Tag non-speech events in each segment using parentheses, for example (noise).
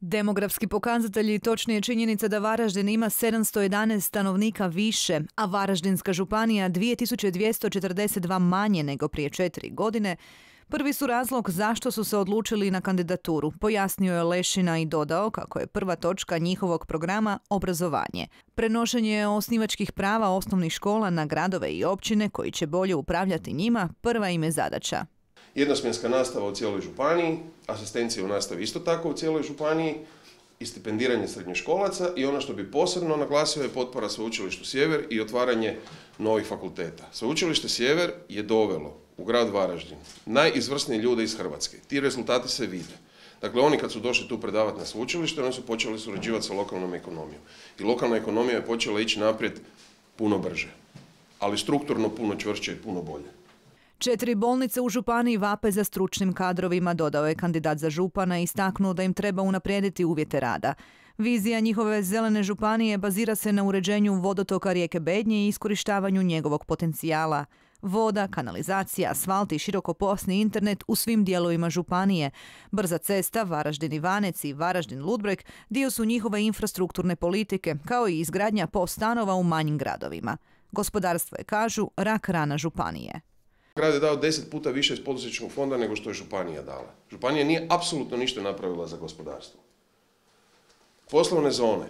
Demografski pokazatelji točnije činjenica da Varaždin ima 711 stanovnika više, a Varaždinska županija 2242 manje nego prije četiri godine, prvi su razlog zašto su se odlučili na kandidaturu, pojasnio je Lešina i dodao kako je prva točka njihovog programa obrazovanje. Prenošenje osnivačkih prava osnovnih škola na gradove i općine koji će bolje upravljati njima prva im je zadaća jednosmjenska nastava u cijeloj županiji, asistencija u nastavi isto tako u cijeloj županiji i stipendiranje srednjoškolaca i ono što bi posebno naglasio je potpora Sveučilištu Sjever i otvaranje novih fakulteta. Sveučilište Sjever je dovelo u grad Varaždin najizvrsnije ljude iz Hrvatske. Ti rezultati se vide. Dakle, oni kad su došli tu predavati na sveučilište, oni su počeli surađivati sa lokalnom ekonomijom. I lokalna ekonomija je počela ići naprijed puno brže, ali strukturno puno čvršće i puno bolje. Četiri bolnice u Županiji vape za stručnim kadrovima, dodao je kandidat za župana i istaknuo da im treba unaprijediti uvjete rada. Vizija njihove zelene županije bazira se na uređenju vodotoka rijeke Bednje i iskorištavanju njegovog potencijala. Voda, kanalizacija, asfalt i širokopojasni internet u svim dijelovima županije. Brza cesta, Varaždin Ivanec i Varaždin Ludbreg dio su njihove infrastrukturne politike, kao i izgradnja postanova u manjim gradovima. Gospodarstvo je, kažu, rak rana županije. Grad je dao deset puta više iz poduzetničkog fonda nego što je Županija dala. Županija nije apsolutno ništa napravila za gospodarstvo. Poslovne zone.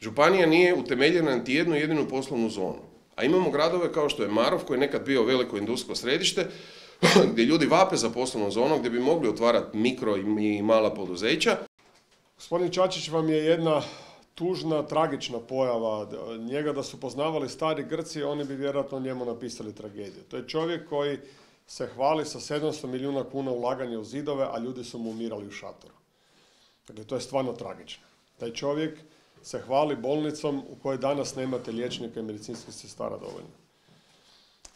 Županija nije utemeljena niti jednu jedinu poslovnu zonu. A imamo gradove kao što je Marov, koji je nekad bio veliko industrijsko središte, (laughs) gdje ljudi vape za poslovnom zonom, gdje bi mogli otvarati mikro i mala poduzeća. Gospodin Čačić vam je jedna tužna, tragična pojava. Njega da su poznavali stari Grci, oni bi vjerojatno njemu napisali tragediju. To je čovjek koji se hvali sa 700 milijuna kuna ulaganja u zidove, a ljudi su mu umirali u šatoru. Dakle, to je stvarno tragično. Taj čovjek se hvali bolnicom u kojoj danas nemate liječnika i medicinskih sestara dovoljno.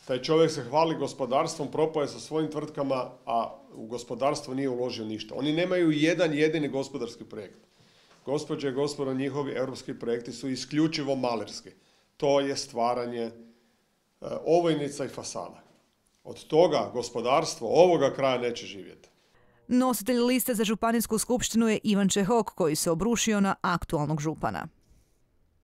Taj čovjek se hvali gospodarstvom, propaje sa svojim tvrtkama, a u gospodarstvo nije uložio ništa. Oni nemaju jedan jedini gospodarski projekt. Gospođe i gospodo, njihovi europski projekti su isključivo malerski. To je stvaranje e, ovojnica i fasada. Od toga gospodarstvo ovoga kraja neće živjeti. Nositelj liste za županijsku skupštinu je Ivan Čehok koji se obrušio na aktualnog župana.